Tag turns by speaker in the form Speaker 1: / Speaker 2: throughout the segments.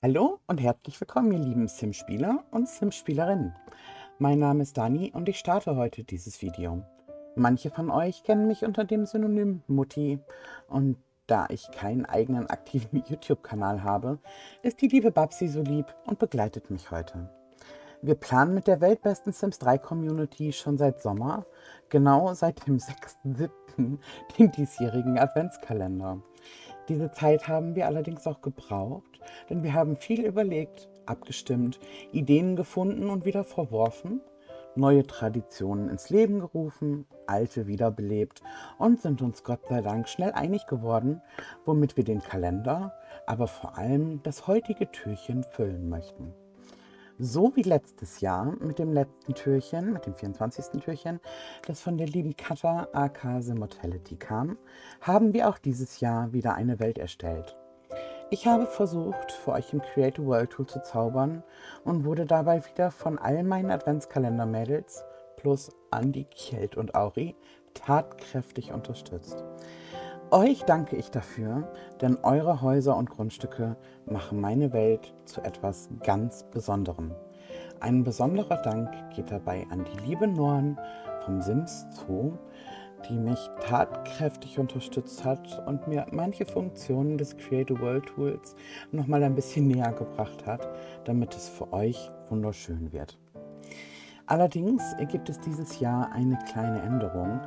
Speaker 1: Hallo und herzlich willkommen, ihr lieben Sim-Spieler und Sim-Spielerinnen. Mein Name ist Dani und ich starte heute dieses Video. Manche von euch kennen mich unter dem Synonym Mutti und da ich keinen eigenen aktiven YouTube-Kanal habe, ist die liebe Babsi so lieb und begleitet mich heute. Wir planen mit der weltbesten Sims 3 Community schon seit Sommer, genau seit dem 6.7., den diesjährigen Adventskalender. Diese Zeit haben wir allerdings auch gebraucht, denn wir haben viel überlegt, abgestimmt, Ideen gefunden und wieder verworfen, neue Traditionen ins Leben gerufen, alte wiederbelebt und sind uns Gott sei Dank schnell einig geworden, womit wir den Kalender, aber vor allem das heutige Türchen füllen möchten. So wie letztes Jahr mit dem letzten Türchen, mit dem 24. Türchen, das von der lieben Katha AK Immortality kam, haben wir auch dieses Jahr wieder eine Welt erstellt. Ich habe versucht, für euch im Create World Tool zu zaubern und wurde dabei wieder von all meinen Adventskalender-Mädels plus Andy, Kjeld und Auri tatkräftig unterstützt. Euch danke ich dafür, denn eure Häuser und Grundstücke machen meine Welt zu etwas ganz Besonderem. Ein besonderer Dank geht dabei an die liebe Norn vom Sims Zoo, die mich tatkräftig unterstützt hat und mir manche Funktionen des Create a World Tools nochmal ein bisschen näher gebracht hat, damit es für euch wunderschön wird. Allerdings gibt es dieses Jahr eine kleine Änderung,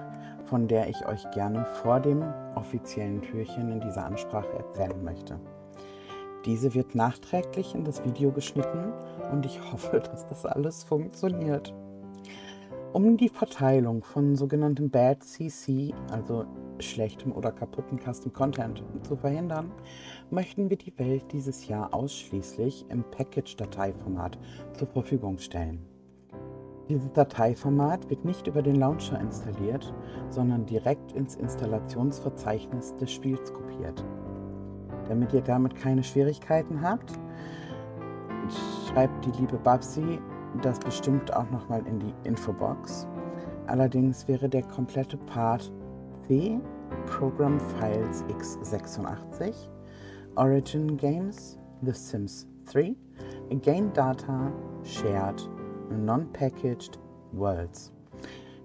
Speaker 1: von der ich euch gerne vor dem offiziellen Türchen in dieser Ansprache erzählen möchte. Diese wird nachträglich in das Video geschnitten und ich hoffe, dass das alles funktioniert. Um die Verteilung von sogenanntem Bad CC, also schlechtem oder kaputten Custom Content, zu verhindern, möchten wir die Welt dieses Jahr ausschließlich im Package-Dateiformat zur Verfügung stellen. Dieses Dateiformat wird nicht über den Launcher installiert, sondern direkt ins Installationsverzeichnis des Spiels kopiert. Damit ihr damit keine Schwierigkeiten habt, schreibt die liebe Babsi das bestimmt auch nochmal in die Infobox. Allerdings wäre der komplette Part C Program Files x86, Origin Games, The Sims 3, Game Data, Shared Non-Packaged Worlds.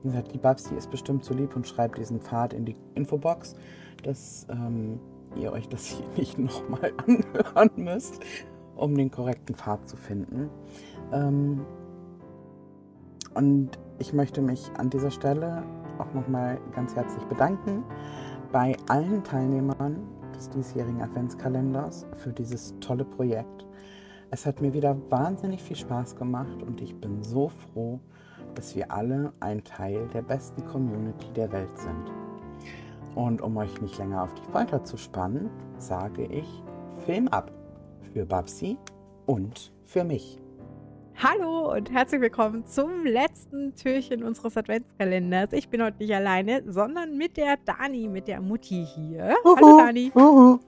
Speaker 1: Wie gesagt, die Babsi ist bestimmt so lieb und schreibt diesen Pfad in die Infobox, dass ähm, ihr euch das hier nicht nochmal anhören müsst, um den korrekten Pfad zu finden. Ähm, und ich möchte mich an dieser Stelle auch nochmal ganz herzlich bedanken bei allen Teilnehmern des diesjährigen Adventskalenders für dieses tolle Projekt. Es hat mir wieder wahnsinnig viel Spaß gemacht und ich bin so froh, dass wir alle ein Teil der besten Community der Welt sind. Und um euch nicht länger auf die Folter zu spannen, sage ich Film ab für Babsi und für mich.
Speaker 2: Hallo und herzlich willkommen zum letzten Türchen unseres Adventskalenders. Ich bin heute nicht alleine, sondern mit der Dani, mit der Mutti hier.
Speaker 1: Uhu,
Speaker 2: Hallo Dani.
Speaker 1: Uhu.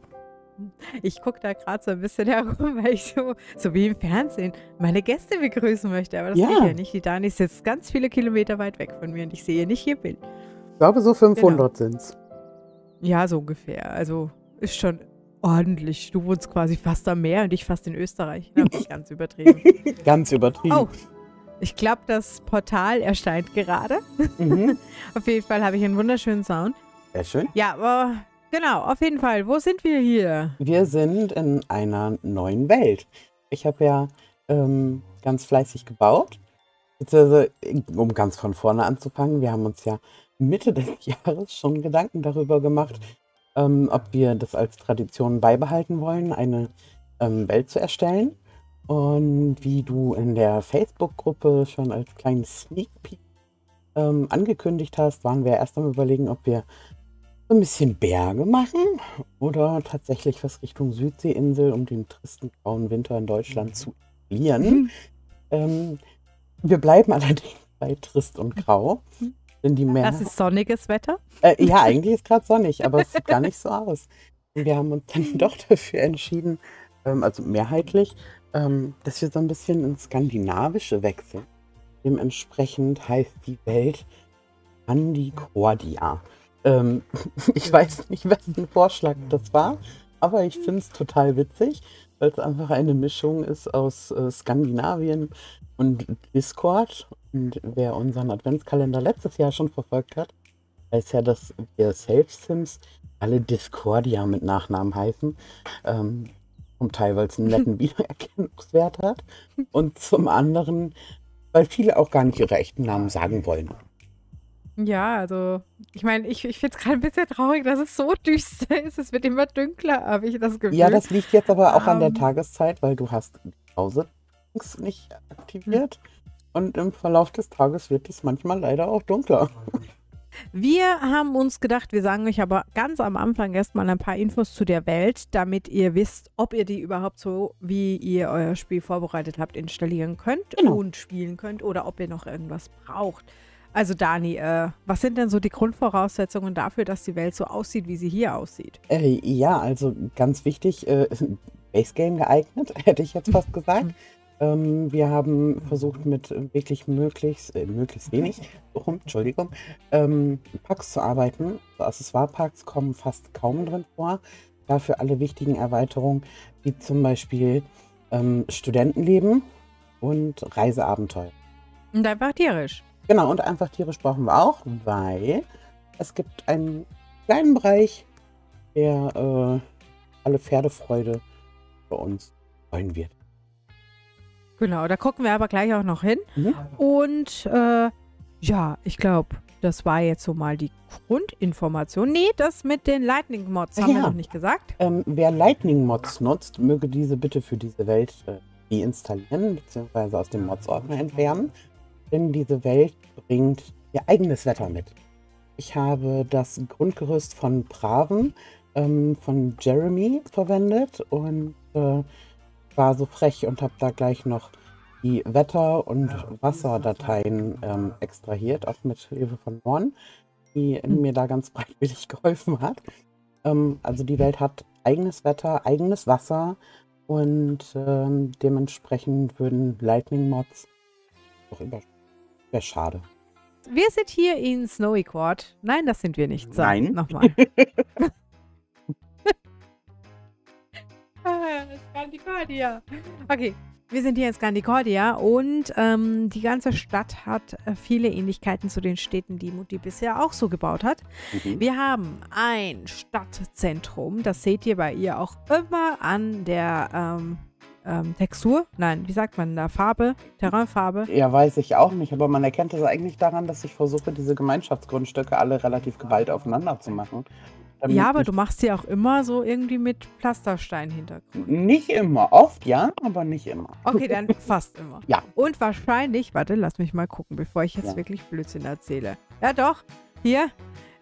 Speaker 2: Ich gucke da gerade so ein bisschen herum, weil ich so, so wie im Fernsehen, meine Gäste begrüßen möchte. Aber das
Speaker 1: Ja.
Speaker 2: geht ja nicht. Die Dani ist jetzt ganz viele Kilometer weit weg von mir und ich sehe nicht ihr Bild.
Speaker 1: Ich glaube, so 500 sind's.
Speaker 2: Ja, so ungefähr. Also ist schon ordentlich. Du wohnst quasi fast am Meer und ich fast in Österreich. Hab ich ganz übertrieben.
Speaker 1: Ganz übertrieben.
Speaker 2: Oh, ich glaube, das Portal erscheint gerade.
Speaker 1: Mhm.
Speaker 2: Auf jeden Fall habe ich einen wunderschönen Sound.
Speaker 1: Sehr schön.
Speaker 2: Ja, aber genau, auf jeden Fall. Wo sind wir hier?
Speaker 1: Wir sind in einer neuen Welt. Ich habe ja ähm, ganz fleißig gebaut. Beziehungsweise, um ganz von vorne anzufangen, wir haben uns ja Mitte des Jahres schon Gedanken darüber gemacht, ähm, ob wir das als Tradition beibehalten wollen, eine ähm, Welt zu erstellen. Und wie du in der Facebook-Gruppe schon als kleinen Sneak Peek ähm, angekündigt hast, waren wir erst am überlegen, ob wir so ein bisschen Berge machen oder tatsächlich was Richtung Südseeinsel, um den tristen grauen Winter in Deutschland zu isolieren. ähm, wir bleiben allerdings bei trist und grau. Denn die Männer,
Speaker 2: Das ist sonniges Wetter.
Speaker 1: äh, ja, eigentlich ist gerade sonnig, aber es sieht gar nicht so aus. Und wir haben uns dann doch dafür entschieden, ähm, also mehrheitlich, ähm, dass wir so ein bisschen ins Skandinavische wechseln. Dementsprechend heißt die Welt Andicordia. Ähm, ich weiß nicht, wessen Vorschlag das war. aber ich finde es total witzig, weil es einfach eine Mischung ist aus äh, Skandinavien und Discord. Und wer unseren Adventskalender letztes Jahr schon verfolgt hat, weiß ja, dass wir Self-Sims alle Discordia mit Nachnamen heißen. Ähm, zum Teil, weil es einen netten Wiedererkennungswert hat. Und zum anderen, weil viele auch gar nicht ihre echten Namen sagen wollen.
Speaker 2: Ja, also, ich meine, ich, ich finde es gerade ein bisschen traurig, dass es so düster ist. Es wird immer dunkler, habe ich das Gefühl.
Speaker 1: Ja, das liegt jetzt aber auch an der
Speaker 2: Ähm.
Speaker 1: Tageszeit, weil du hast Pause nicht aktiviert. Und im Verlauf des Tages wird es manchmal leider auch dunkler.
Speaker 2: Wir haben uns gedacht, wir sagen euch aber ganz am Anfang erstmal ein paar Infos zu der Welt, damit ihr wisst, ob ihr die überhaupt so, wie ihr euer Spiel vorbereitet habt, installieren könnt
Speaker 1: Genau.
Speaker 2: und spielen könnt oder ob ihr noch irgendwas braucht. Also Dani, äh, was sind denn so die Grundvoraussetzungen dafür, dass die Welt so aussieht, wie sie hier aussieht?
Speaker 1: Äh, ja, also ganz wichtig, äh, Base Game geeignet, hätte ich jetzt fast gesagt. Ähm, wir haben versucht mit wirklich möglichst, äh, möglichst wenig, rum, Entschuldigung, ähm, Packs zu arbeiten. So Accessoire-Packs kommen fast kaum drin vor. Dafür alle wichtigen Erweiterungen, wie zum Beispiel ähm, Studentenleben und Reiseabenteuer.
Speaker 2: Und einfach tierisch.
Speaker 1: Genau, und einfach tierisch brauchen wir auch, weil es gibt einen kleinen Bereich, der äh, alle Pferdefreude bei uns freuen wird.
Speaker 2: Genau, da gucken wir aber gleich auch noch hin.
Speaker 1: Mhm.
Speaker 2: Und äh, ja, ich glaube, das war jetzt so mal die Grundinformation. Nee, das mit den Lightning Mods haben wir
Speaker 1: Ja.
Speaker 2: noch nicht gesagt.
Speaker 1: Ähm, wer Lightning Mods nutzt, möge diese bitte für diese Welt äh, deinstallieren bzw. aus dem Mods-Ordner entfernen, denn diese Welt bringt ihr eigenes Wetter mit. Ich habe das Grundgerüst von Praven ähm, von Jeremy verwendet und äh, war so frech und habe da gleich noch die Wetter- und Wasserdateien ähm, extrahiert, auch mit Hilfe von Morn, die
Speaker 2: Hm.
Speaker 1: mir da ganz bereitwillig geholfen hat. Ähm, also die Welt hat eigenes Wetter, eigenes Wasser und ähm, dementsprechend würden Lightning-Mods doch über Wäre schade.
Speaker 2: Wir sind hier in Snowy Court. Nein, das sind wir nicht. So,
Speaker 1: Nein.
Speaker 2: Nochmal. Ah, Skandikordia. Okay, wir sind hier in Skandikordia und ähm, die ganze Stadt hat äh, viele Ähnlichkeiten zu den Städten, die Mutti bisher auch so gebaut hat.
Speaker 1: Mhm.
Speaker 2: Wir haben ein Stadtzentrum, das seht ihr bei ihr auch immer an der ähm, ähm, Textur. Nein, wie sagt man da? Farbe, Terrainfarbe.
Speaker 1: Ja, weiß ich auch nicht, aber man erkennt es eigentlich daran, dass ich versuche, diese Gemeinschaftsgrundstücke alle relativ geballt aufeinander zu machen.
Speaker 2: Ja, aber du machst sie auch immer so irgendwie mit Pflasterstein-Hintergrund.
Speaker 1: Nicht immer, oft ja, aber nicht immer.
Speaker 2: Okay, dann fast immer.
Speaker 1: Ja.
Speaker 2: Und wahrscheinlich, warte, lass mich mal gucken, bevor ich jetzt
Speaker 1: Ja.
Speaker 2: wirklich Blödsinn erzähle. Ja, doch, hier.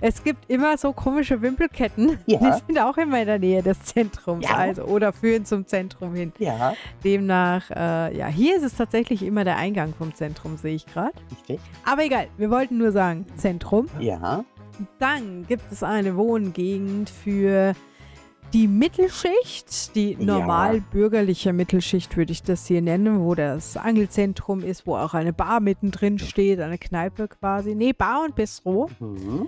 Speaker 2: Es gibt immer so komische Wimpelketten.
Speaker 1: Ja.
Speaker 2: Die sind auch immer in der Nähe des Zentrums.
Speaker 1: Ja.
Speaker 2: Also, oder führen zum Zentrum hin.
Speaker 1: Ja,
Speaker 2: Demnach, äh, ja, hier ist es tatsächlich immer der Eingang vom Zentrum, sehe ich gerade.
Speaker 1: richtig.
Speaker 2: Aber egal, wir wollten nur sagen, Zentrum.
Speaker 1: Ja,
Speaker 2: Dann gibt es eine Wohngegend für die Mittelschicht, die
Speaker 1: Ja.
Speaker 2: normal bürgerliche Mittelschicht würde ich das hier nennen, wo das Angelzentrum ist, wo auch eine Bar mittendrin steht, eine Kneipe quasi. Nee, Bar und Bistro.
Speaker 1: mhm.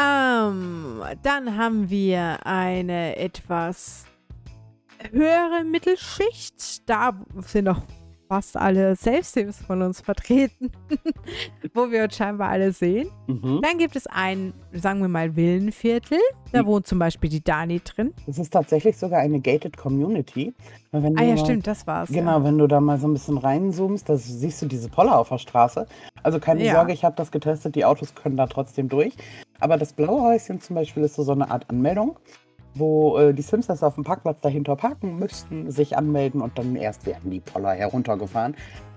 Speaker 2: Ähm, dann haben wir eine etwas höhere Mittelschicht. Da sind auch fast alle Self-Sims von uns vertreten, wo wir uns scheinbar alle sehen.
Speaker 1: Mhm.
Speaker 2: Dann gibt es ein, sagen wir mal, Villenviertel. Da
Speaker 1: Mhm.
Speaker 2: wohnt zum Beispiel die Dani drin.
Speaker 1: Es ist tatsächlich sogar eine gated Community.
Speaker 2: Ah ja,
Speaker 1: mal-
Speaker 2: stimmt, das war's.
Speaker 1: Genau, wenn du da mal so ein bisschen reinzoomst, da siehst du diese Poller auf der Straße. Also keine
Speaker 2: Ja.
Speaker 1: Sorge, ich habe das getestet, die Autos können da trotzdem durch. Aber das blaue Häuschen zum Beispiel ist so, so eine Art Anmeldung, wo äh, die Sims das auf dem Parkplatz dahinter parken müssten, sich anmelden und dann erst werden die Poller heruntergefahren.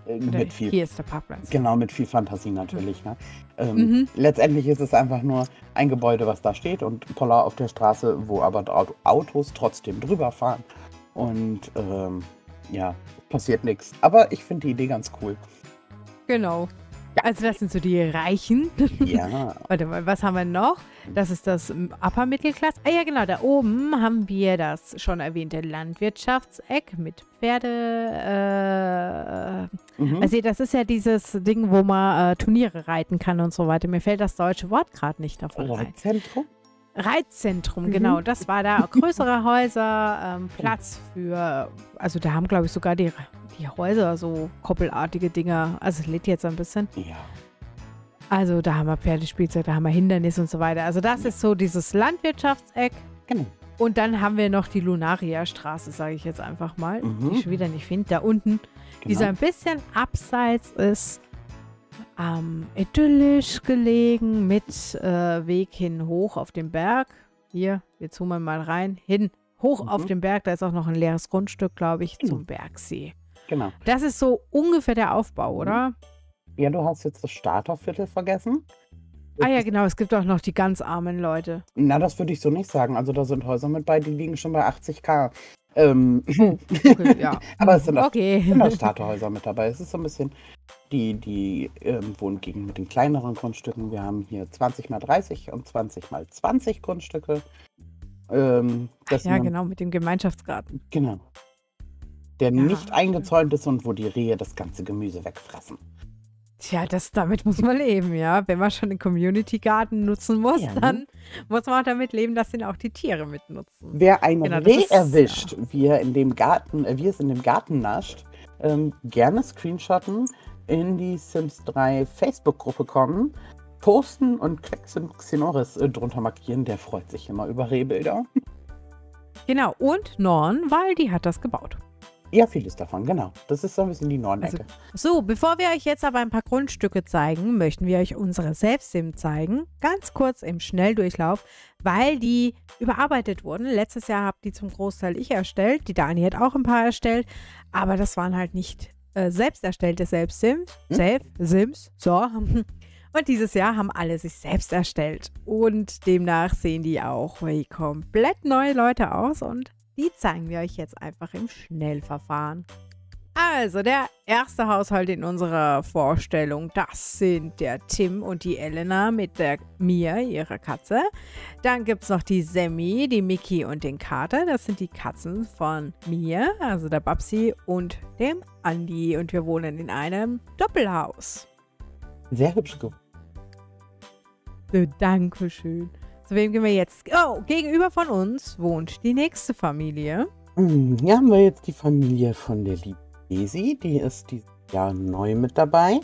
Speaker 1: Äh, mit viel,
Speaker 2: Hier ist der Parkplatz.
Speaker 1: genau, mit viel Fantasie natürlich. Ne? Ähm,
Speaker 2: Mhm.
Speaker 1: Letztendlich ist es einfach nur ein Gebäude, was da steht und Poller auf der Straße, wo aber Auto- Autos trotzdem drüber fahren. Und ähm, ja, passiert nichts. Aber ich finde die Idee ganz cool.
Speaker 2: Genau. Also das sind so die Reichen.
Speaker 1: Ja.
Speaker 2: Warte mal, was haben wir noch? Das ist das Upper Mittelklasse. Ah ja, genau, da oben haben wir das schon erwähnte Landwirtschaftseck mit Pferde. Äh,
Speaker 1: Mhm.
Speaker 2: also das ist ja dieses Ding, wo man äh, Turniere reiten kann und so weiter. Mir fällt das deutsche Wort gerade nicht davon ein.
Speaker 1: Reitzentrum?
Speaker 2: Reizzentrum,
Speaker 1: Mhm.
Speaker 2: genau. Das war da. Größere Häuser, ähm, Platz für, also da haben, glaube ich, sogar die, die Häuser so koppelartige Dinger. Also es lädt jetzt ein bisschen.
Speaker 1: Ja.
Speaker 2: Also da haben wir Pferdespielzeug, da haben wir Hindernisse und so weiter. Also das ist so dieses Landwirtschaftseck.
Speaker 1: Genau.
Speaker 2: Und dann haben wir noch die Lunaria-Straße, sage ich jetzt einfach mal,
Speaker 1: Mhm.
Speaker 2: die ich schon wieder nicht finde. Da unten, die so
Speaker 1: Genau.
Speaker 2: ein bisschen abseits ist, ähm, idyllisch gelegen mit äh, Weg hin hoch auf den Berg. Hier, wir zoomen mal rein, hin, hoch
Speaker 1: Mhm.
Speaker 2: auf den Berg. Da ist auch noch ein leeres Grundstück, glaube ich,
Speaker 1: Genau.
Speaker 2: zum Bergsee.
Speaker 1: Genau.
Speaker 2: Das ist so ungefähr der Aufbau, oder?
Speaker 1: Ja, du hast jetzt das Starterviertel vergessen.
Speaker 2: Ah ja, genau, es gibt auch noch die ganz armen Leute.
Speaker 1: Na, das würde ich so nicht sagen. Also da sind Häuser mit bei, die liegen schon bei 80k. Ähm,
Speaker 2: Okay, ja.
Speaker 1: aber es sind auch,
Speaker 2: Okay.
Speaker 1: sind auch Starterhäuser mit dabei. Es ist so ein bisschen die, die ähm, Wohngegend mit den kleineren Grundstücken. Wir haben hier 20 mal 30 und 20 mal 20 Grundstücke. Ähm,
Speaker 2: Ja, genau, mit dem Gemeinschaftsgarten.
Speaker 1: Genau. Der
Speaker 2: Ja.
Speaker 1: nicht eingezäunt ist und wo die Rehe das ganze Gemüse wegfressen.
Speaker 2: Tja, das, damit muss man leben, ja. Wenn man schon den Community-Garten nutzen muss,
Speaker 1: Ja,
Speaker 2: dann muss man auch damit leben, dass den auch die Tiere mitnutzen.
Speaker 1: Wer ein
Speaker 2: Genau,
Speaker 1: Reh
Speaker 2: ist-
Speaker 1: erwischt, wie er in dem Garten, äh, wie es in dem Garten nascht, ähm, gerne screenshotten, in die Sims 3 Facebook-Gruppe kommen, posten und und Xenoris äh, drunter markieren. Der freut sich immer über Rehbilder.
Speaker 2: Genau, und Norn, weil die hat das gebaut.
Speaker 1: Ja, vieles davon, genau. Das ist so ein bisschen die Nordecke.
Speaker 2: So, bevor wir euch jetzt aber ein paar Grundstücke zeigen, möchten wir euch unsere Selbstsim zeigen. Ganz kurz im Schnelldurchlauf, weil die überarbeitet wurden. Letztes Jahr habt die zum Großteil ich erstellt. Die Dani hat auch ein paar erstellt. Aber das waren halt nicht äh, selbst erstellte Selbstsims.
Speaker 1: Hm?
Speaker 2: Self-Sims. So. Und dieses Jahr haben alle sich selbst erstellt. Und demnach sehen die auch wie komplett neue Leute aus. Und die zeigen wir euch jetzt einfach im Schnellverfahren. Also, der erste Haushalt in unserer Vorstellung, das sind der Tim und die Elena mit der Mia, ihrer Katze. Dann gibt es noch die Sammy, die Mickey und den Kater. Das sind die Katzen von Mia, also der Babsi und dem Andi. Und wir wohnen in einem Doppelhaus.
Speaker 1: Sehr hübsch.
Speaker 2: So, Dankeschön. Zu wem gehen wir jetzt? Oh, gegenüber von uns wohnt die nächste Familie.
Speaker 1: Hm, Hier haben wir jetzt die Familie von der lieben Daisy. Die ist dieses Jahr neu mit dabei.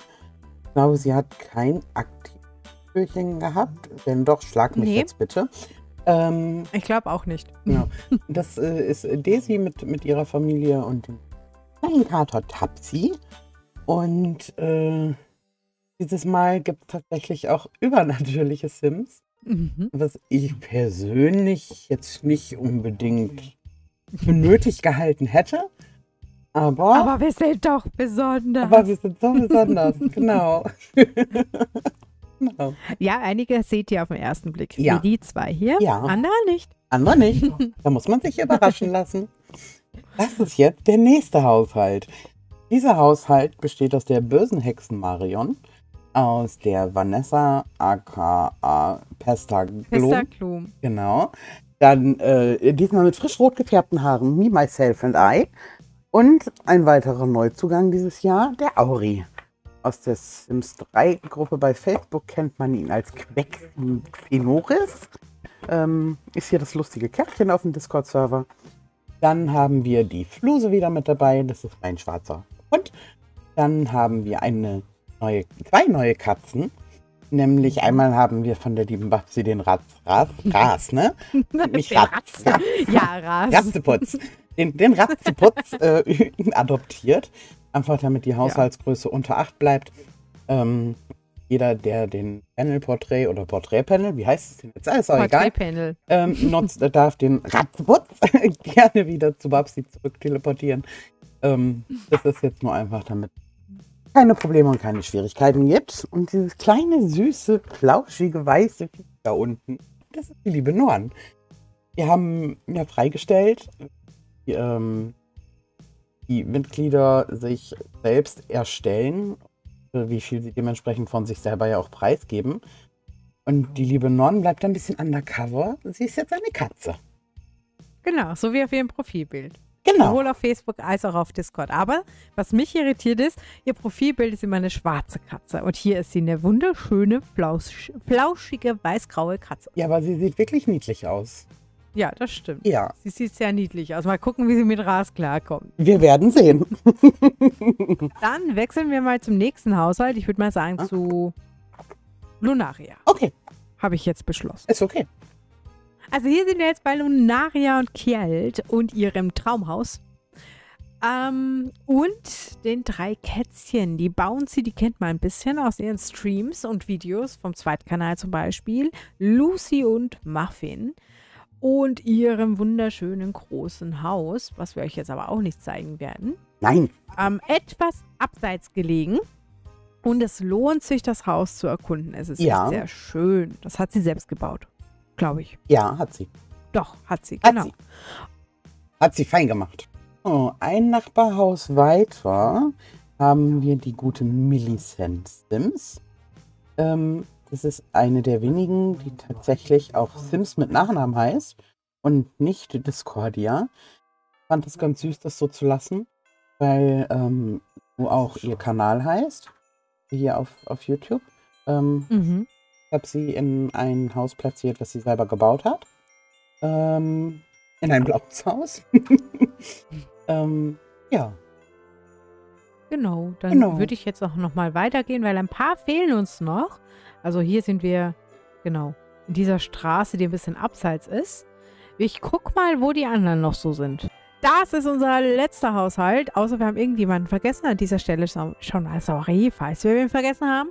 Speaker 1: Ich glaube, sie hat kein Aktivtürchen gehabt. Wenn doch, schlag mich
Speaker 2: Nee.
Speaker 1: jetzt bitte. Ähm,
Speaker 2: Ich glaube auch nicht.
Speaker 1: Ja. das äh, ist Daisy mit, mit ihrer Familie und dem kleinen Kater Tapsi. Und äh, dieses Mal gibt es tatsächlich auch übernatürliche Sims,
Speaker 2: Mhm.
Speaker 1: was ich persönlich jetzt nicht unbedingt für nötig gehalten hätte. Aber, aber,
Speaker 2: Aber wir sind doch besonders.
Speaker 1: wir sind so besonders, genau. genau.
Speaker 2: Ja, einige seht ihr auf den ersten Blick.
Speaker 1: Ja.
Speaker 2: Wie die zwei hier.
Speaker 1: Ja.
Speaker 2: Andere nicht.
Speaker 1: Andere nicht. Da muss man sich überraschen lassen. Das ist jetzt der nächste Haushalt. Dieser Haushalt besteht aus der bösen Hexen Marion, aus der Vanessa aka Pestaglum,
Speaker 2: Pestaglum.
Speaker 1: genau. Dann äh, diesmal mit frisch rot gefärbten Haaren, Me, Myself and I. Und ein weiterer Neuzugang dieses Jahr, der Auri. Aus der Sims 3 Gruppe bei Facebook kennt man ihn als Queck Phenoris. Ähm, ist hier das lustige Kärtchen auf dem Discord-Server. Dann haben wir die Fluse wieder mit dabei. Das ist ein schwarzer Hund. Dann haben wir eine neue, zwei neue Katzen. Nämlich einmal haben wir von der lieben Babsi den Ratz, Ras, Ras, ne? Nicht Ratz,
Speaker 2: Ratz.
Speaker 1: Ratz,
Speaker 2: Ja, Ras.
Speaker 1: Ratzeputz. Den, den Ratzeputz äh, adoptiert. Einfach damit die Haushaltsgröße unter 8 bleibt. Ähm, jeder, der den Panel-Porträt oder Porträt-Panel, wie heißt es denn jetzt? Ah, Ist auch egal.
Speaker 2: Porträtpanel.
Speaker 1: Ähm, nutzt, äh, darf den Ratzeputz gerne wieder zu Babsi zurück teleportieren. Ähm, das ist jetzt nur einfach, damit keine Probleme und keine Schwierigkeiten gibt. Und dieses kleine, süße, flauschige, weiße da unten, das ist die liebe Norn. Wir haben ja freigestellt, die, ähm, die Mitglieder sich selbst erstellen, äh, wie viel sie dementsprechend von sich selber ja auch preisgeben. Und die liebe Non bleibt ein bisschen undercover. Sie ist jetzt eine Katze.
Speaker 2: Genau, so wie auf ihrem Profilbild.
Speaker 1: Genau.
Speaker 2: Sowohl auf Facebook als auch auf Discord. Aber was mich irritiert ist, ihr Profilbild ist immer eine schwarze Katze. Und hier ist sie eine wunderschöne, flausch, flauschige, weißgraue Katze.
Speaker 1: Ja, aber sie sieht wirklich niedlich aus.
Speaker 2: Ja, das stimmt.
Speaker 1: Ja,
Speaker 2: Sie sieht sehr niedlich aus. Mal gucken, wie sie mit Ras klarkommt.
Speaker 1: wir werden sehen.
Speaker 2: Dann wechseln wir mal zum nächsten Haushalt. Ich würde mal sagen
Speaker 1: Ah.
Speaker 2: zu Lunaria.
Speaker 1: Okay,
Speaker 2: Habe ich jetzt beschlossen.
Speaker 1: ist okay.
Speaker 2: Also hier sind wir jetzt bei Lunaria und Kjeld und ihrem Traumhaus. Ähm, und den drei Kätzchen. Die Bouncy, die kennt man ein bisschen aus ihren Streams und Videos vom Zweitkanal zum Beispiel. Lucy und Muffin. Und ihrem wunderschönen großen Haus, was wir euch jetzt aber auch nicht zeigen werden.
Speaker 1: Nein,
Speaker 2: Ähm, etwas abseits gelegen. Und es lohnt sich, das Haus zu erkunden. Es ist
Speaker 1: Ja.
Speaker 2: sehr schön. Das hat sie selbst gebaut, glaube ich.
Speaker 1: ja, hat sie.
Speaker 2: Doch, hat sie,
Speaker 1: Hat
Speaker 2: genau.
Speaker 1: sie. Hat sie fein gemacht. Oh, ein Nachbarhaus weiter haben wir die gute Millicent Sims. Ähm, das ist eine der wenigen, die tatsächlich auch Sims mit Nachnamen heißt und nicht Discordia. Ich fand es ganz süß, das so zu lassen, weil ähm, so auch ihr Kanal heißt, hier auf, auf YouTube. Ähm,
Speaker 2: Mhm.
Speaker 1: Ich habe sie in ein Haus platziert, das sie selber gebaut hat. Ähm, in ein blaues Haus. ähm, ja.
Speaker 2: Genau, dann
Speaker 1: Genau.
Speaker 2: würde ich jetzt auch noch mal weitergehen, weil ein paar fehlen uns noch. Also hier sind wir, genau, in dieser Straße, die ein bisschen abseits ist. Ich guck mal, wo die anderen noch so sind. Das ist unser letzter Haushalt, außer wir haben irgendjemanden vergessen. An dieser Stelle schon schon mal sorry, falls wir ihn vergessen haben.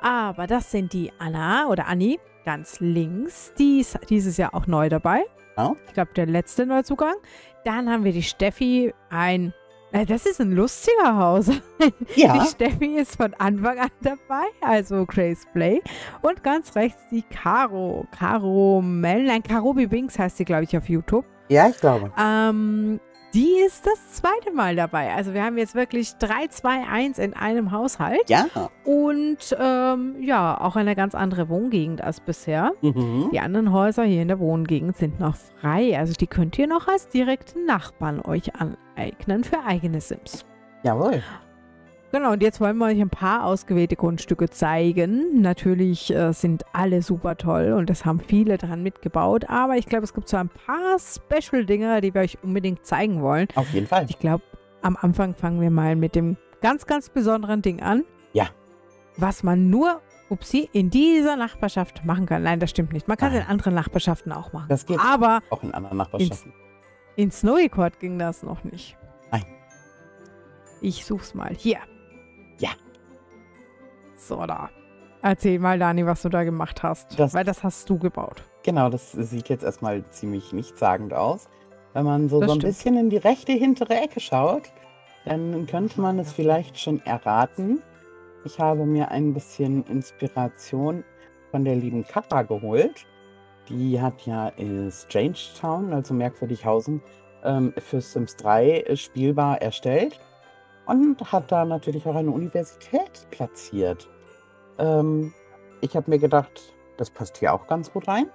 Speaker 2: Aber das sind die Anna oder Anni, ganz links. Die ist dieses Jahr auch neu dabei.
Speaker 1: Ja.
Speaker 2: Ich glaube, der letzte Neuzugang. Dann haben wir die Steffi, ein. Äh, das ist ein lustiger Haus. Die
Speaker 1: Ja,
Speaker 2: Steffi ist von Anfang an dabei, also Grace Play. Und ganz rechts die Caro. Caro Mel, nein, Caro Binks heißt sie, glaube ich, auf YouTube.
Speaker 1: ja, ich glaube.
Speaker 2: Ähm, die ist das zweite Mal dabei. Also wir haben jetzt wirklich 3, 2, 1 in einem Haushalt.
Speaker 1: Ja.
Speaker 2: Und ähm, ja, auch eine ganz andere Wohngegend als bisher.
Speaker 1: Mhm.
Speaker 2: Die anderen Häuser hier in der Wohngegend sind noch frei. Also die könnt ihr noch als direkten Nachbarn euch aneignen für eigene Sims.
Speaker 1: Jawohl.
Speaker 2: Genau, und jetzt wollen wir euch ein paar ausgewählte Grundstücke zeigen. Natürlich äh, sind alle super toll und es haben viele dran mitgebaut, aber ich glaube, es gibt so ein paar Special-Dinger, die wir euch unbedingt zeigen wollen.
Speaker 1: Auf jeden Fall.
Speaker 2: Ich glaube, am Anfang fangen wir mal mit dem ganz, ganz besonderen Ding an.
Speaker 1: Ja.
Speaker 2: Was man nur, upsie, in dieser Nachbarschaft machen kann. Nein, das stimmt nicht. Man kann es in anderen Nachbarschaften auch machen.
Speaker 1: Das geht
Speaker 2: Aber
Speaker 1: auch in anderen Nachbarschaften.
Speaker 2: in Snowy Court ging das noch nicht.
Speaker 1: Nein.
Speaker 2: Ich such's mal. Hier.
Speaker 1: Ja.
Speaker 2: So, da. Erzähl mal, Dani, was du da gemacht hast.
Speaker 1: Das-
Speaker 2: Weil das hast du gebaut.
Speaker 1: Genau, das sieht jetzt erstmal ziemlich nichtssagend aus. Wenn man so,
Speaker 2: Das
Speaker 1: so ein
Speaker 2: stimmt.
Speaker 1: bisschen in die rechte hintere Ecke schaut, dann könnte man es vielleicht schon erraten. Ich habe mir ein bisschen Inspiration von der lieben Kappa geholt. Die hat ja äh, Strange Town, also Merkwürdighausen, ähm, für Sims 3 äh, spielbar erstellt und hat da natürlich auch eine Universität platziert. Ähm, ich habe mir gedacht, das passt hier auch ganz gut rein.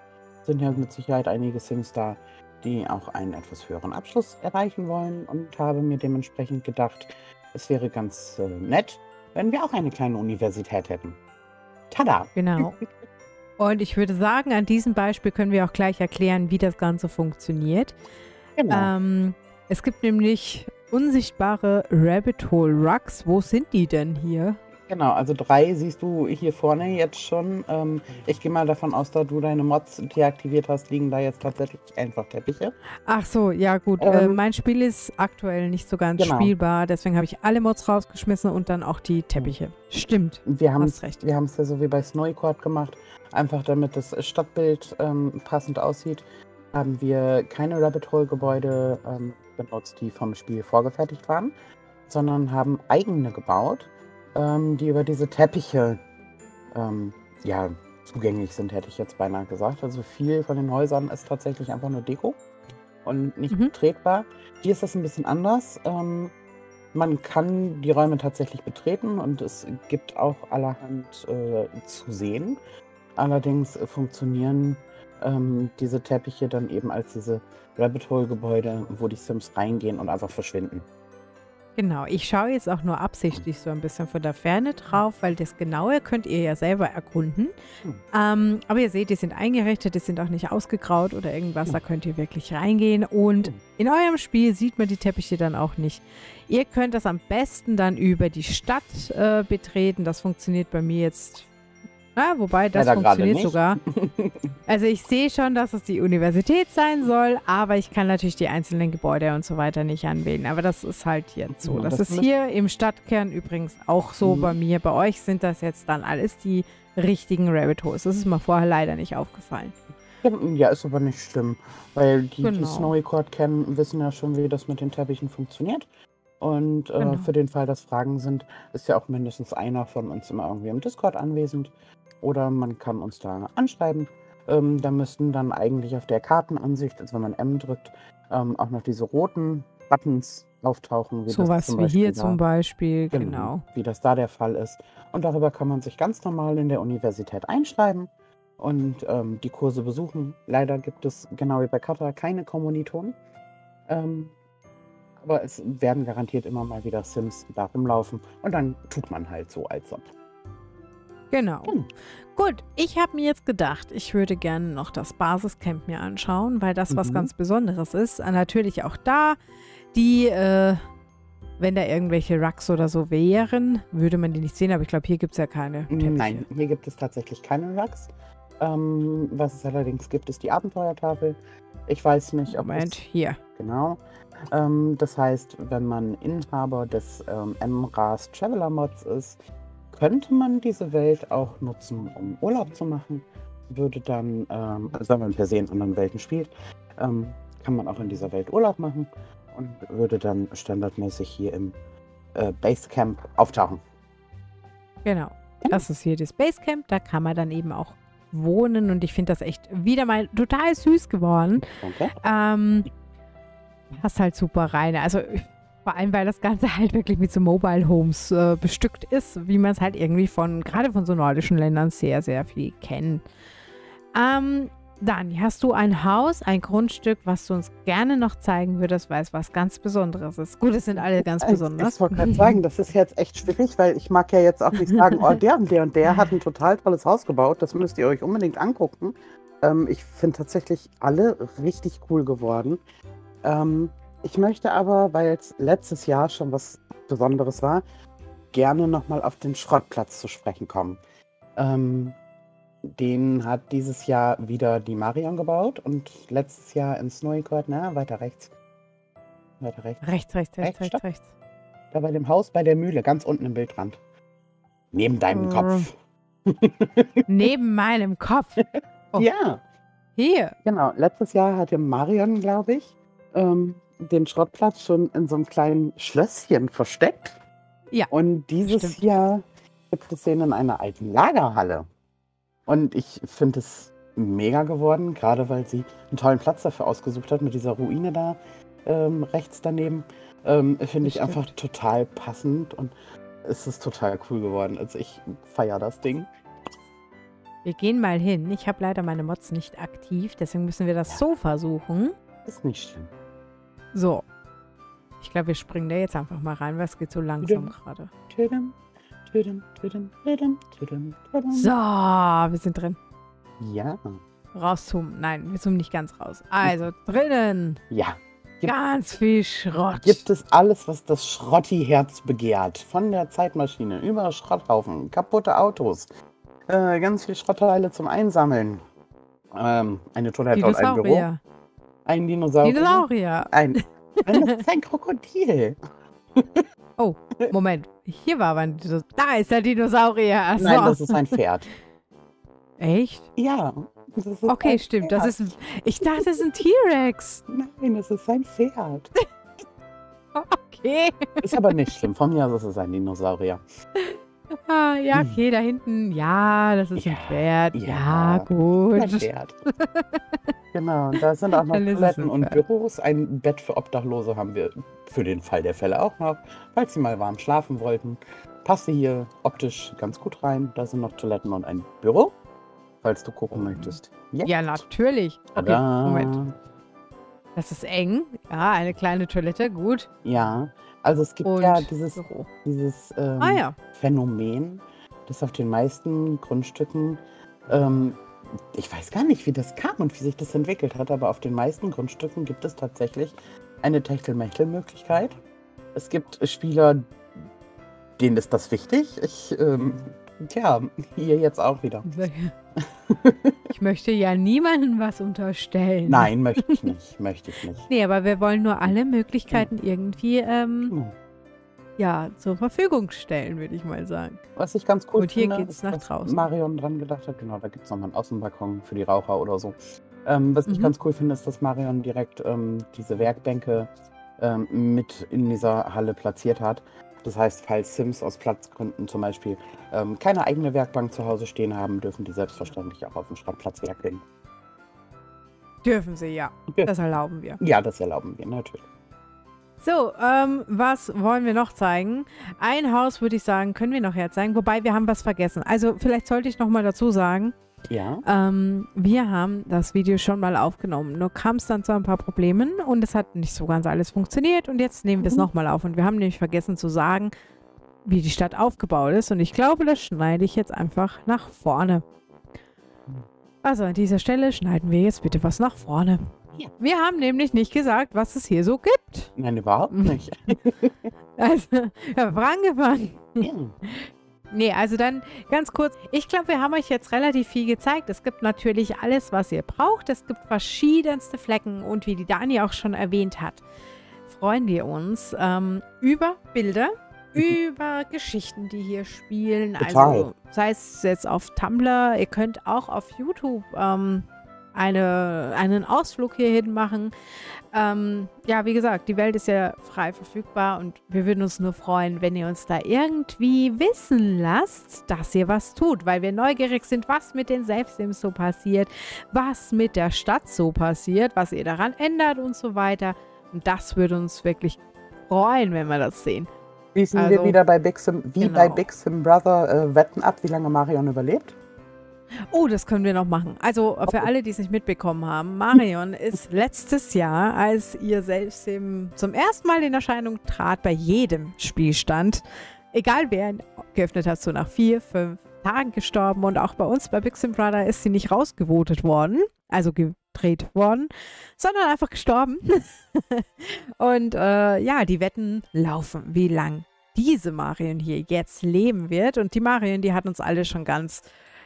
Speaker 1: Sind ja mit Sicherheit einige Sims da, die auch einen etwas höheren Abschluss erreichen wollen und habe mir dementsprechend gedacht, es wäre ganz äh, nett, wenn wir auch eine kleine Universität hätten. Tada!
Speaker 2: Genau. Und ich würde sagen, an diesem Beispiel können wir auch gleich erklären, wie das Ganze funktioniert.
Speaker 1: Genau.
Speaker 2: Ähm, es gibt nämlich unsichtbare Rabbit Hole Rugs. Wo sind die denn hier?
Speaker 1: Genau, also drei siehst du hier vorne jetzt schon. Ähm, ich gehe mal davon aus, da du deine Mods deaktiviert hast, liegen da jetzt tatsächlich einfach Teppiche.
Speaker 2: Ach so, ja gut. äh,
Speaker 1: Ähm,
Speaker 2: mein Spiel ist aktuell nicht so ganz
Speaker 1: Genau.
Speaker 2: spielbar. Deswegen habe ich alle Mods rausgeschmissen und dann auch die Teppiche. Stimmt.
Speaker 1: Wir haben es
Speaker 2: recht.
Speaker 1: wir haben's ja so wie bei Snowcourt gemacht. Einfach damit das Stadtbild ähm, passend aussieht, haben wir keine Rabbit Hole Gebäude ähm, benutzt, die vom Spiel vorgefertigt waren, sondern haben eigene gebaut, ähm, die über diese Teppiche ähm, ja, zugänglich sind, hätte ich jetzt beinahe gesagt. Also viel von den Häusern ist tatsächlich einfach nur Deko und nicht
Speaker 2: Mhm.
Speaker 1: betretbar. Hier ist das ein bisschen anders. Ähm, man kann die Räume tatsächlich betreten und es gibt auch allerhand äh, zu sehen. Allerdings äh, funktionieren ähm, diese Teppiche dann eben als diese Rabbit Hole Gebäude, wo die Sims reingehen und einfach verschwinden.
Speaker 2: Genau, ich schaue jetzt auch nur absichtlich so ein bisschen von der Ferne drauf, weil das Genaue könnt ihr ja selber erkunden.
Speaker 1: Hm.
Speaker 2: Ähm, aber ihr seht, die sind eingerichtet, die sind auch nicht ausgegraut oder irgendwas,
Speaker 1: Hm.
Speaker 2: da könnt ihr wirklich reingehen. Und
Speaker 1: Hm.
Speaker 2: in eurem Spiel sieht man die Teppiche dann auch nicht. Ihr könnt das am besten dann über die Stadt äh, betreten. Das funktioniert bei mir jetzt. Na, wobei, das
Speaker 1: Leider
Speaker 2: funktioniert sogar. Also ich sehe schon, dass es die Universität sein soll, aber ich kann natürlich die einzelnen Gebäude und so weiter nicht anwählen. Aber das ist halt jetzt so.
Speaker 1: Ja,
Speaker 2: Das,
Speaker 1: das
Speaker 2: ist hier im Stadtkern übrigens auch so
Speaker 1: Mhm.
Speaker 2: bei mir. Bei euch sind das jetzt dann alles die richtigen Rabbit Holes. Das ist mir vorher leider nicht aufgefallen.
Speaker 1: Ja, ist aber nicht schlimm, weil die, die
Speaker 2: Genau.
Speaker 1: Snowy Court kennen, wissen ja schon, wie das mit den Teppichen funktioniert. Und äh,
Speaker 2: Genau.
Speaker 1: für den Fall, dass Fragen sind, ist ja auch mindestens einer von uns immer irgendwie im Discord anwesend. Oder man kann uns da anschreiben. Ähm, da müssten dann eigentlich auf der Kartenansicht, also wenn man M drückt, ähm, auch noch diese roten Buttons auftauchen. das
Speaker 2: Sowas
Speaker 1: zum
Speaker 2: wie hier
Speaker 1: da-
Speaker 2: zum Beispiel. Genau.
Speaker 1: Wie das da der Fall ist. Und darüber kann man sich ganz normal in der Universität einschreiben und ähm, die Kurse besuchen. Leider gibt es, genau wie bei Kata, keine Kommilitonen. Ähm, aber es werden garantiert immer mal wieder Sims da rumlaufen. Und dann tut man halt so, als ob.
Speaker 2: Genau.
Speaker 1: Hm.
Speaker 2: Gut, ich habe mir jetzt gedacht, ich würde gerne noch das Basiscamp mir anschauen, weil das was
Speaker 1: Mhm.
Speaker 2: ganz Besonderes ist. Äh, Natürlich auch da, die, äh, wenn da irgendwelche Rucks oder so wären, würde man die nicht sehen, aber ich glaube, hier gibt es ja keine. Teppiche.
Speaker 1: Nein, hier gibt es tatsächlich keine Rucks. Ähm, was es allerdings gibt, ist die Abenteuertafel. Ich weiß nicht, ob
Speaker 2: Moment,
Speaker 1: es
Speaker 2: hier.
Speaker 1: Genau. Ähm, das heißt, wenn man Inhaber des ähm, MRAS Traveler Mods ist, könnte man diese Welt auch nutzen, um Urlaub zu machen. Würde dann, ähm, also wenn man per se in anderen Welten spielt, ähm, kann man auch in dieser Welt Urlaub machen und würde dann standardmäßig hier im äh, Basecamp auftauchen.
Speaker 2: Genau. Das ist hier das Basecamp, da kann man dann eben auch wohnen und ich finde das echt wieder mal total süß geworden.
Speaker 1: Okay?
Speaker 2: Ähm, passt halt super rein. Also vor allem, weil das Ganze halt wirklich mit so Mobile Homes äh, bestückt ist, wie man es halt irgendwie von, gerade von so nordischen Ländern sehr, sehr viel kennt. Ähm, Dani, hast du ein Haus, ein Grundstück, was du uns gerne noch zeigen würdest, weil es was ganz Besonderes ist? Gut, es sind alle ganz besonders.
Speaker 1: Ich wollte gerade sagen, das ist jetzt echt schwierig, weil ich mag ja jetzt auch nicht sagen, oh, der und der und der hat ein total tolles Haus gebaut. Das müsst ihr euch unbedingt angucken. Ähm, ich finde tatsächlich alle richtig cool geworden. Ähm, ich möchte aber, weil es letztes Jahr schon was Besonderes war, gerne nochmal auf den Schrottplatz zu sprechen kommen. Ähm, den hat dieses Jahr wieder die Marion gebaut und letztes Jahr in Snowy Court, na, weiter rechts. Weiter rechts.
Speaker 2: rechts, rechts, rechts,
Speaker 1: Rechts,
Speaker 2: rechts,
Speaker 1: stopp.
Speaker 2: rechts.
Speaker 1: Da bei dem Haus bei der Mühle, ganz unten im Bildrand. Neben deinem
Speaker 2: Ähm.
Speaker 1: Kopf.
Speaker 2: Neben meinem Kopf. Oh.
Speaker 1: Ja,
Speaker 2: Hier.
Speaker 1: genau. Letztes Jahr hatte Marion, glaube ich, ähm, den Schrottplatz schon in so einem kleinen Schlösschen versteckt.
Speaker 2: Ja,
Speaker 1: Und dieses
Speaker 2: stimmt.
Speaker 1: Jahr gibt es den in einer alten Lagerhalle. Und ich finde es mega geworden, gerade weil sie einen tollen Platz dafür ausgesucht hat, mit dieser Ruine da ähm, rechts daneben. Ähm, finde ich einfach total passend und es ist total cool geworden. Also ich feiere das Ding.
Speaker 2: Wir gehen mal hin. Ich habe leider meine Mods nicht aktiv, deswegen müssen wir das
Speaker 1: Ja.
Speaker 2: so versuchen.
Speaker 1: Ist nicht schlimm.
Speaker 2: So. Ich glaube, wir springen da jetzt einfach mal rein, weil es geht so langsam gerade. So, wir sind drin.
Speaker 1: Ja,
Speaker 2: Rauszoomen. Nein, wir zoomen nicht ganz raus. Also, drinnen.
Speaker 1: ja. Gibt-
Speaker 2: Ganz viel Schrott.
Speaker 1: Gibt es alles, was das Schrotti-Herz begehrt. Von der Zeitmaschine über Schrotthaufen, kaputte Autos, äh, ganz viel Schrottteile zum Einsammeln. Ähm, eine Toilette und ein Büro.
Speaker 2: Dinosaurier.
Speaker 1: Ein Dinosaurier.
Speaker 2: Dinosaurier.
Speaker 1: Ein, ist ein Krokodil.
Speaker 2: Oh, Moment. Hier war aber ein Dinosaurier. Da ist der Dinosaurier. Ach so.
Speaker 1: Nein, das ist ein Pferd.
Speaker 2: Echt?
Speaker 1: Ja. das ist
Speaker 2: Okay, stimmt. Das
Speaker 1: Pferd.
Speaker 2: ist ein, ich dachte, das ist ein T-Rex.
Speaker 1: Nein, das ist ein Pferd.
Speaker 2: Okay.
Speaker 1: Ist aber nicht schlimm. Von mir aus ist es ein Dinosaurier.
Speaker 2: Ah, ja,
Speaker 1: Hm.
Speaker 2: okay, da hinten. Ja, das ist ein
Speaker 1: Ja,
Speaker 2: Pferd.
Speaker 1: ja.
Speaker 2: Ja, gut.
Speaker 1: Ein Pferd. genau, und da sind auch noch Toiletten
Speaker 2: ein
Speaker 1: und. Büros. Ein Bett für Obdachlose haben wir für den Fall der Fälle auch noch. Falls sie mal warm schlafen wollten, passte hier optisch ganz gut rein. Da sind noch Toiletten und ein Büro. falls du gucken möchtest.
Speaker 2: Jetzt. Ja, natürlich. Okay, Moment. Das ist eng. Ja, eine kleine Toilette, gut.
Speaker 1: Ja, also es gibt Und ja dieses, dieses ähm, ah, ja. Phänomen, das auf den meisten Grundstücken, ähm, ich weiß gar nicht, wie das kam und wie sich das entwickelt hat, aber auf den meisten Grundstücken gibt es tatsächlich eine Techtelmechtel-Möglichkeit. Es gibt Spieler, denen ist das wichtig. Ich, ähm, tja, hier jetzt auch wieder.
Speaker 2: Ich möchte ja niemandem was unterstellen.
Speaker 1: Nein, möchte ich nicht. Möchte ich nicht.
Speaker 2: Nee, aber wir wollen nur alle Möglichkeiten irgendwie ähm, hm. ja, zur Verfügung stellen, würde ich mal sagen.
Speaker 1: Was ich ganz cool
Speaker 2: Und hier geht es nach draußen.
Speaker 1: Marion dran gedacht hat, genau, da gibt es nochmal einen Außenbalkon für die Raucher oder so. Ähm, was mhm. ich ganz cool finde, ist, dass Marion direkt ähm, diese Werkbänke ähm, mit in dieser Halle platziert hat. Das heißt, falls Sims aus Platzgründen zum Beispiel ähm, keine eigene Werkbank zu Hause stehen haben, dürfen die selbstverständlich auch auf dem Schrottplatz werkeln.
Speaker 2: Dürfen sie, ja. ja. Das erlauben wir.
Speaker 1: Ja, das erlauben wir, natürlich.
Speaker 2: So, ähm, was wollen wir noch zeigen? Ein Haus, würde ich sagen, können wir noch herzeigen. Wobei, wir haben was vergessen. Also, vielleicht sollte ich noch mal dazu sagen,
Speaker 1: ja.
Speaker 2: Ähm, wir haben das Video schon mal aufgenommen. Nur kam es dann zu ein paar Problemen und es hat nicht so ganz alles funktioniert. Und jetzt nehmen wir es mhm. nochmal auf. Und wir haben nämlich vergessen zu sagen, wie die Stadt aufgebaut ist. Und ich glaube, das schneide ich jetzt einfach nach vorne. Also an dieser Stelle schneiden wir jetzt bitte was nach vorne. Ja. Wir haben nämlich nicht gesagt, was es hier so gibt.
Speaker 1: Nein, überhaupt nicht.
Speaker 2: also, ich habe angefangen. Ja. Nee, also dann ganz kurz. Ich glaube, wir haben euch jetzt relativ viel gezeigt. Es gibt natürlich alles, was ihr braucht. Es gibt verschiedenste Flecken und wie die Dani auch schon erwähnt hat, freuen wir uns ähm, über Bilder, mhm. über Geschichten, die hier spielen. Total. Also sei es jetzt auf Tumblr, ihr könnt auch auf YouTube ähm, eine, einen Ausflug hierhin machen. Ähm, ja, wie gesagt, die Welt ist ja frei verfügbar und wir würden uns nur freuen, wenn ihr uns da irgendwie wissen lasst, dass ihr was tut, weil wir neugierig sind, was mit den Self-Sims so passiert, was mit der Stadt so passiert, was ihr daran ändert und so weiter. Und das würde uns wirklich freuen, wenn wir das sehen.
Speaker 1: Schließen also, wir wieder bei Big Sim, wie genau. bei Big Sim Brother äh, wetten ab, wie lange Marion überlebt?
Speaker 2: Oh, das können wir noch machen. Also für alle, die es nicht mitbekommen haben, Marion ist letztes Jahr, als ihr selbst zum ersten Mal in Erscheinung trat, bei jedem Spielstand, egal wer ihn geöffnet hat, so nach vier, fünf Tagen gestorben. Und auch bei uns bei Big Sim Brother ist sie nicht rausgevotet worden, also gedreht worden, sondern einfach gestorben. Und äh, ja, die Wetten laufen, wie lang diese Marion hier jetzt leben wird. Und die Marion, die hat uns alle schon ganz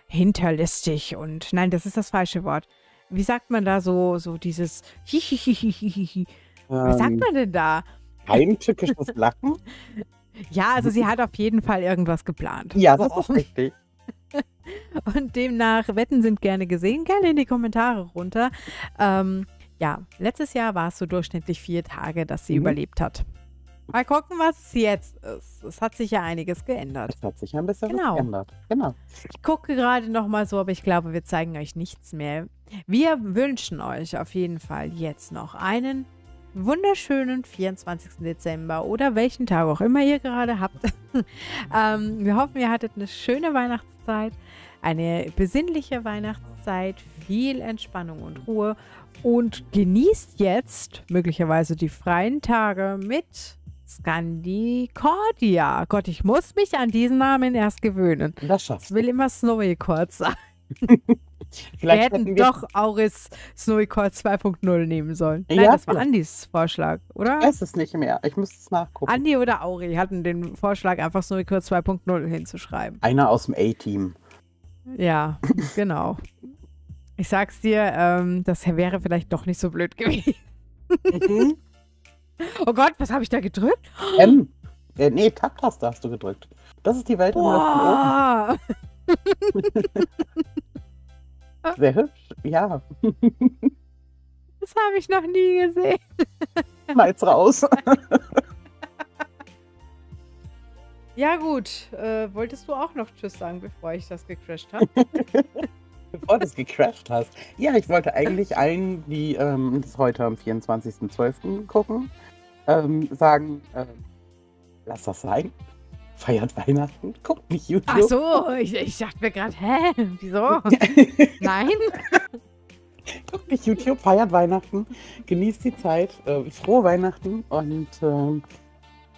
Speaker 2: hinterlistig und nein, das ist das falsche Wort. Wie sagt man da so, so dieses Hihihihihihi? Was sagt ähm, man denn da?
Speaker 1: Heimtückisches Lachen?
Speaker 2: ja, also sie hat auf jeden Fall irgendwas geplant.
Speaker 1: Ja, das ist richtig.
Speaker 2: Und demnach, Wetten sind gerne gesehen. Gerne in die Kommentare runter. Ähm, ja, letztes Jahr war es so durchschnittlich vier Tage, dass sie mhm. überlebt hat. Mal gucken, was es jetzt ist. Es hat sich ja einiges geändert.
Speaker 1: Es hat sich ein bisschen genau. geändert. Genau.
Speaker 2: Ich gucke gerade noch mal so, aber ich glaube, wir zeigen euch nichts mehr. Wir wünschen euch auf jeden Fall jetzt noch einen wunderschönen 24. Dezember oder welchen Tag auch immer ihr gerade habt. ähm, wir hoffen, ihr hattet eine schöne Weihnachtszeit, eine besinnliche Weihnachtszeit, viel Entspannung und Ruhe und genießt jetzt möglicherweise die freien Tage mit Scandicordia. Gott, ich muss mich an diesen Namen erst gewöhnen.
Speaker 1: Das schaffst
Speaker 2: Ich will immer Snowy kurz sagen. wir hätten wir doch Auris Snowy Core 2.0 nehmen sollen. Nein, ja, das war vielleicht. Andys Vorschlag, oder?
Speaker 1: Ich weiß es nicht mehr. Ich muss es nachgucken.
Speaker 2: Andi oder Auri hatten den Vorschlag, einfach Snowy Core 2.0 hinzuschreiben.
Speaker 1: Einer aus dem A-Team.
Speaker 2: Ja, genau. Ich sag's dir, ähm, das wäre vielleicht doch nicht so blöd gewesen. Mhm. Oh Gott, was habe ich da gedrückt?
Speaker 1: M. Äh, nee, Tab-Taste hast du gedrückt. Das ist die Welt Boah. Sehr hübsch, ja.
Speaker 2: Das habe ich noch nie gesehen.
Speaker 1: Mal's raus.
Speaker 2: Ja gut, äh, wolltest du auch noch Tschüss sagen, bevor ich das gecrashed habe?
Speaker 1: Bevor du es gecrashed hast. Ja, ich wollte eigentlich allen, die ähm, das heute am 24.12. gucken, ähm, sagen, äh, lass das sein. feiert Weihnachten. Guckt nicht YouTube.
Speaker 2: Ach so, ich, ich dachte mir gerade, hä, wieso? Nein?
Speaker 1: Guckt nicht YouTube, feiert Weihnachten. Genießt die Zeit. Äh, frohe Weihnachten. Und ähm,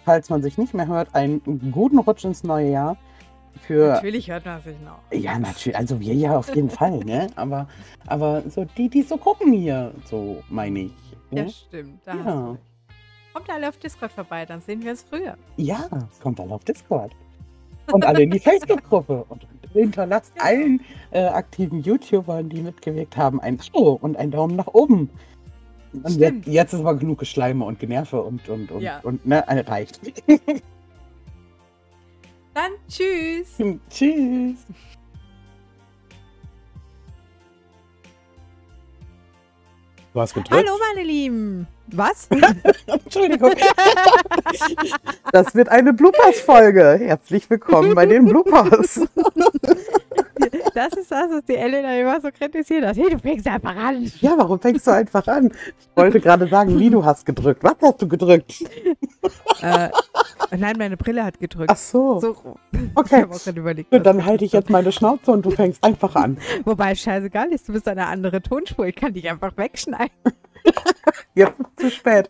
Speaker 1: falls man sich nicht mehr hört, einen guten Rutsch ins neue Jahr. Für,
Speaker 2: Natürlich hört man sich noch.
Speaker 1: ja, natürlich. Also wir ja auf jeden Fall, ne? Aber, aber so die, die so gucken hier, so meine ich.
Speaker 2: Ja,
Speaker 1: Ne?
Speaker 2: stimmt. Da
Speaker 1: Ja.
Speaker 2: Kommt alle auf Discord vorbei, dann sehen wir es früher.
Speaker 1: Ja, es kommt alle auf Discord. Und alle in die Facebook-Gruppe. Und hinterlasst
Speaker 2: Ja.
Speaker 1: allen äh, aktiven YouTubern, die mitgewirkt haben, ein Abo und einen Daumen nach oben. Und jetzt, jetzt ist aber genug Geschleime und Generve und, und, und,
Speaker 2: Ja.
Speaker 1: und ne, reicht.
Speaker 2: Dann tschüss.
Speaker 1: Tschüss. Du hast gedrückt.
Speaker 2: Hallo, meine Lieben. Was?
Speaker 1: Entschuldigung. Das wird eine Bloopers-Folge. Herzlich willkommen bei den Bloopers.
Speaker 2: Das ist das, was die Elena immer so kritisiert hat. Hey, du fängst einfach an.
Speaker 1: Ja, warum fängst du einfach an? Ich wollte gerade sagen, wie du hast gedrückt. Was hast du gedrückt?
Speaker 2: äh, nein, meine Brille hat gedrückt.
Speaker 1: Ach so.
Speaker 2: So. Ich
Speaker 1: okay.
Speaker 2: habe auch überlegt.
Speaker 1: Gut, dann
Speaker 2: ich
Speaker 1: halte ich jetzt meine Schnauze und du fängst einfach an.
Speaker 2: Wobei es scheißegal ist, du bist eine andere Tonspur. Ich kann dich einfach wegschneiden.
Speaker 1: Jetzt ist zu spät.